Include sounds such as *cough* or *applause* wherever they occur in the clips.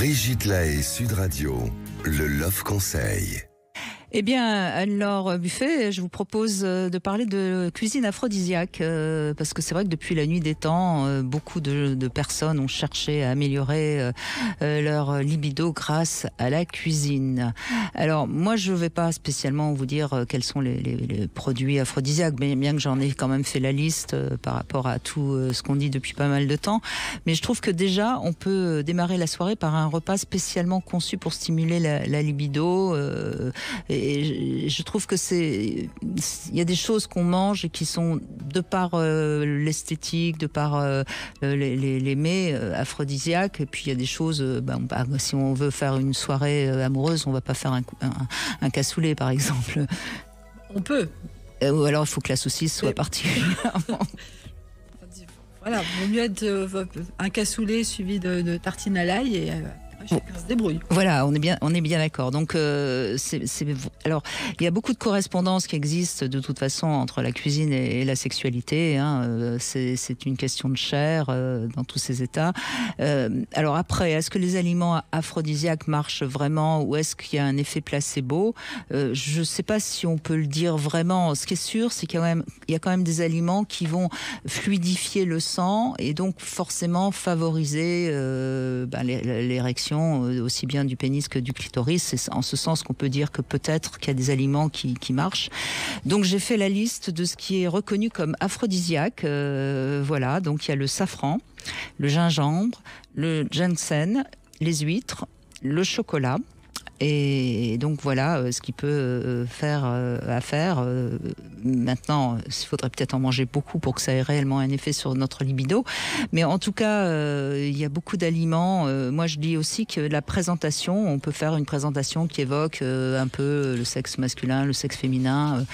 Brigitte Lahaye, Sud Radio, le Love Conseil. Eh bien, alors Buffet, je vous propose euh, de parler de cuisine aphrodisiaque, euh, parce que c'est vrai que depuis la nuit des temps, euh, beaucoup de, personnes ont cherché à améliorer leur libido grâce à la cuisine. Alors, moi, je ne vais pas spécialement vous dire quels sont les, produits aphrodisiaques, bien que j'en ai quand même fait la liste par rapport à tout ce qu'on dit depuis pas mal de temps. Mais je trouve que déjà, on peut démarrer la soirée par un repas spécialement conçu pour stimuler la, la libido. Et je trouve que c'est, il y a des choses qu'on mange et qui sont de par euh, l'esthétique, de par euh, les, les, mets euh, aphrodisiaques. Et puis il y a des choses, ben, si on veut faire une soirée amoureuse, on va pas faire un, un, cassoulet par exemple. On peut. ou alors il faut que la saucisse soit particulièrement. *laughs* Voilà, vaut mieux être un cassoulet suivi de, de tartine à l'ail et Chacun se débrouille. Voilà, on est bien, on est bien d'accord. Donc, euh, alors, il y a beaucoup de correspondances qui existent de toute façon entre la cuisine et, la sexualité. Hein. Euh, c'est, une question de chair euh, dans tous ces états. alors après, est-ce que les aliments aphrodisiaques marchent vraiment ou est-ce qu'il y a un effet placebo? Je ne sais pas si on peut le dire vraiment. Ce qui est sûr, c'est qu'il y a quand même, il y a quand même des aliments qui vont fluidifier le sang et donc forcément favoriser ben, l'érection euh, aussi bien du pénis que du clitoris. C'est en ce sens qu'on peut dire que peut-être qu'il y a des aliments qui, marchent. Donc j'ai fait la liste de ce qui est reconnu comme aphrodisiaque. Euh, voilà, donc il y a le safran, le gingembre, le ginseng, les huîtres, le chocolat, et donc voilà euh, ce qui peut faire euh, à faire. Maintenant, il faudrait peut-être en manger beaucoup pour que ça ait réellement un effet sur notre libido. Mais en tout cas, il y a beaucoup d'aliments. moi, je dis aussi que la présentation, on peut faire une présentation qui évoque un peu le sexe masculin, le sexe féminin.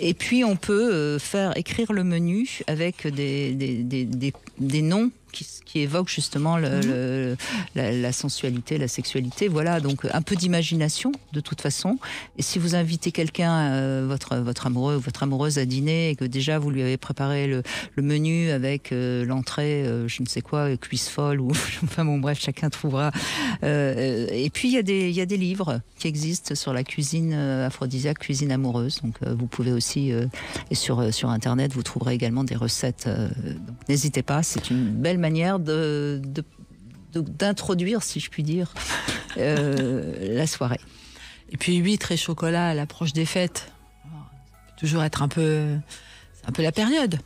et puis, on peut faire écrire le menu avec des, des, des, des noms qui, qui évoque justement le, mhm. la, sensualité, la sexualité. Voilà, donc un peu d'imagination de toute façon. Et si vous invitez quelqu'un, euh, votre, votre amoureux ou votre amoureuse à dîner et que déjà vous lui avez préparé le, menu avec euh, l'entrée, euh, je ne sais quoi, cuisse folle ou *laughs* enfin bon bref, chacun trouvera. et puis il y, a des, livres qui existent sur la cuisine aphrodisiaque, cuisine amoureuse. Donc vous pouvez aussi, et sur, Internet, vous trouverez également des recettes. n'hésitez pas, c'est une belle manière de, d'introduire, si je puis dire, euh, la soirée. Et puis huîtres et chocolat à l'approche des fêtes. Toujours être un peu, un peu la période.